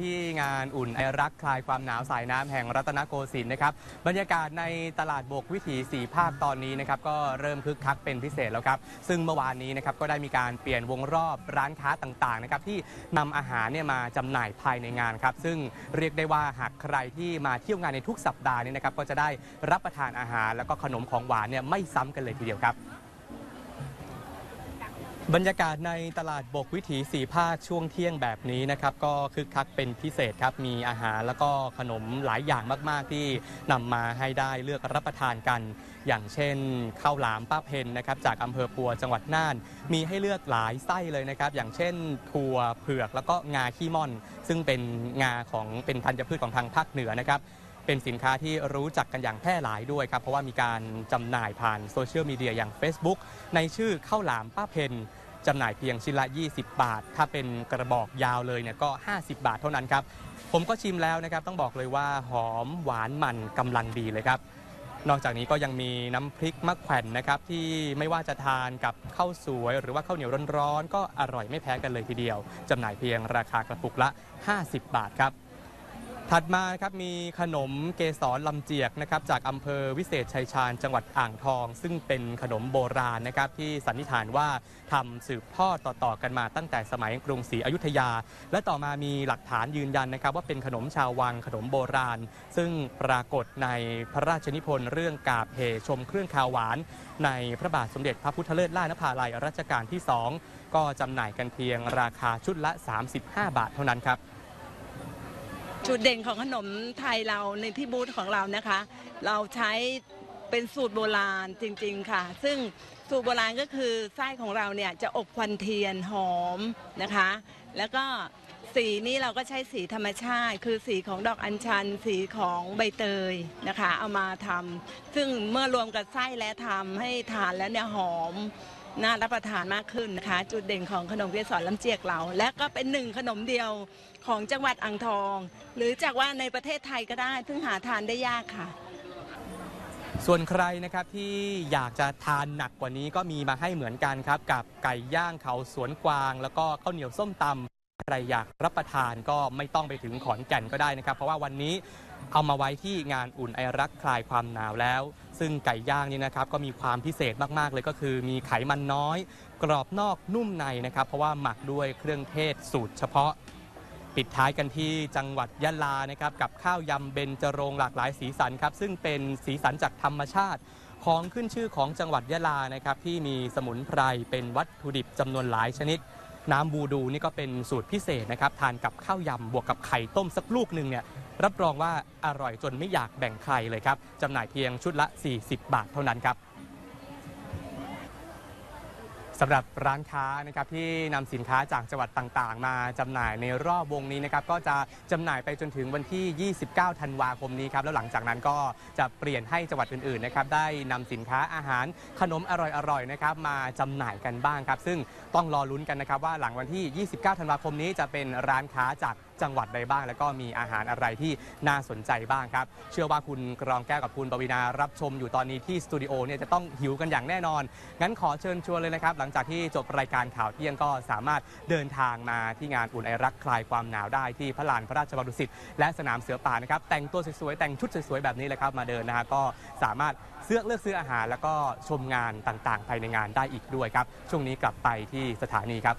ที่งานอุ่นไอรักคลายความหนาวสายน้ำแห่งรัตนโกสินทร์นะครับบรรยากาศในตลาดบกวิถีสีภาคตอนนี้นะครับก็เริ่มคึกคักเป็นพิเศษแล้วครับ ซึ่งเมื่อวานนี้นะครับก็ได้มีการเปลี่ยนวงรอบร้านค้าต่างๆนะครับที่นำอาหารเนี่ยมาจำหน่ายภายในงานครับ ซึ่งเรียกได้ว่าหากใครที่มาเที่ยวงานในทุกสัปดาห์นี้นะครับก็จะได้รับประทานอาหาร แล้วก็ขนมของหวานเนี่ยไม่ซ้ำกันเลยทีเดียวครับ บรรยากาศในตลาดบกวิถีสีภาคช่วงเที่ยงแบบนี้นะครับก็คึกคักเป็นพิเศษครับมีอาหารแล้วก็ขนมหลายอย่างมาก ๆ ที่นำมาให้ได้เลือกรับประทานกัน อย่างเช่นข้าวหลามป้าเพนนะครับจากอำเภอปัวจังหวัดน่าน มีให้เลือกหลายไส้เลยนะครับอย่างเช่นถั่วเผือกแล้วก็งาขี้ม่อน ซึ่งเป็นงาของเป็นธัญพืชของทางภาคเหนือนะครับ เป็นสินค้าที่รู้จักกันอย่างแพร่หลายด้วยครับ เพราะว่ามีการจำหน่ายผ่านโซเชียลมีเดียอย่าง Facebook ในชื่อข้าวหลามป้าเพนจำหน่ายเพียงชิ้นละ 20 บาท ถ้าเป็นกระบอกยาวเลยเนี่ยก็ 50 บาทเท่านั้นครับ ผมก็ชิมแล้วนะครับ ต้องบอกเลยว่าหอมหวานมันกำลังดีเลยครับ นอกจากนี้ก็ยังมีน้ำพริกมะแขว่นนะครับที่ไม่ว่าจะทานกับข้าวสวย หรือว่าข้าวเหนียวร้อนๆก็อร่อยไม่แพ้กันเลยทีเดียวจำหน่ายเพียงราคากระปุกละ 50 บาทครับ ถัดมานะครับมีขนมเกสรลำเจียกนะครับจากอำเภอวิเศษชัยชาญจังหวัดอ่างทอง ซึ่งเป็นขนมโบราณนะครับที่สันนิษฐานว่าทำสืบทอดต่อๆกันมาตั้งแต่สมัยกรุงศรีอยุธยา และต่อมามีหลักฐานยืนยันนะครับว่าเป็นขนมชาววังขนมโบราณ ซึ่งปรากฏในพระราชนิพนธ์เรื่องกาบเหชมเครื่องคาวหวาน ในพระบาทสมเด็จพระพุทธเลิศล่านภาลัยรัชกาลที่ 2 ก็จำหน่ายกันเพียงราคาชุดละ 35 บาทเท่านั้นครับ จุดเด่นของขนมไทยเราในที่บูธของเรานะคะ เราใช้เป็นสูตรโบราณจริงๆค่ะ ซึ่งสูตรโบราณก็คือไส้ของเราเนี่ยจะอบควันเทียนหอมนะคะ แล้วก็สีนี้เราก็ใช้สีธรรมชาติ คือสีของดอกอัญชัน สีของใบเตยนะคะ เอามาทำซึ่งเมื่อรวมกับไส้และทำให้ทานแล้วเนี่ยหอม น่ารับประทานมากขึ้นนะคะ จุดเด่นของขนมเกสรลำเจียกเรา และก็เป็นหนึ่งขนมเดียวของจังหวัดอ่างทอง หรือจากว่าในประเทศไทยก็ได้ซึ่งหาทานได้ยากค่ะ ส่วนใครนะครับที่อยากจะทานหนักกว่านี้ก็มีมาให้เหมือนกันครับ กับไก่ย่างเขาสวนกวาง แล้วก็ข้าวเหนียวส้มตำ ใครอยากรับประทานก็ไม่ต้องไปถึงขอนแก่นก็ได้นะครับ เพราะว่าวันนี้เอามาไว้ที่งานอุ่นไอรักคลายความหนาวแล้ว ซึ่งไก่ย่างนี่นะครับก็มีความพิเศษมากๆเลยก็คือ มีไขมันน้อย กรอบนอกนุ่มในนะครับ เพราะว่าหมักด้วยเครื่องเทศสูตรเฉพาะ ปิดท้ายกันที่จังหวัดยะลานะครับกับข้าวยำเบญจรงหลากหลายสีสันครับซึ่งเป็นสีสันจากธรรมชาติของขึ้นชื่อของจังหวัดยะลานะครับที่มีสมุนไพรเป็นวัตถุดิบจำนวนหลายชนิด น้ำบูดูนี่ก็เป็นสูตรพิเศษนะครับทานกับข้าวยำบวกกับไข่ต้มสักลูกหนึ่งเนี่ยรับรองว่าอร่อยจนไม่อยากแบ่งใครเลยครับจำหน่ายเพียงชุดละ 40 บาทเท่านั้นครับ สำหรับร้านค้านะครับที่นำสินค้าจากจังหวัดต่างๆ มาจำหน่ายในรอบวงนี้นะครับก็จะจำหน่ายไปจนถึงวันที่ 29 ธันวาคมนี้ครับแล้วหลังจากนั้นก็จะเปลี่ยนให้จังหวัดอื่นๆนะครับได้นำสินค้าอาหารขนมอร่อยๆนะครับมาจำหน่ายกันบ้างครับ ซึ่งต้องรอลุ้นกันนะครับว่าหลังวันที่ 29 ธันวาคมนี้จะเป็นร้านค้าจาก จังหวัดใดบ้าง แล้วก็มีอาหารอะไรที่น่าสนใจบ้างครับ เชื่อว่าคุณกรองแก้วกับคุณปวีนารับชมอยู่ตอนนี้ที่สตูดิโอเนี่ยจะต้องหิวกันอย่างแน่นอน งั้นขอเชิญชวนเลยนะครับ หลังจากที่จบรายการข่าวเที่ยงก็สามารถเดินทางมาที่งานอุ่นไอรักคลายความหนาวได้ที่พระลานพระราชวังดุสิตและสนามเสือป่านะครับแต่งตัวสวยๆแต่งชุดสวยๆแบบนี้เลยครับมาเดินนะฮะก็สามารถเลือกเลือกซื้ออาหารแล้วก็ชมงานต่างๆ ภายในงานได้อีกด้วยครับ ช่วงนี้กลับไปที่สถานีครับ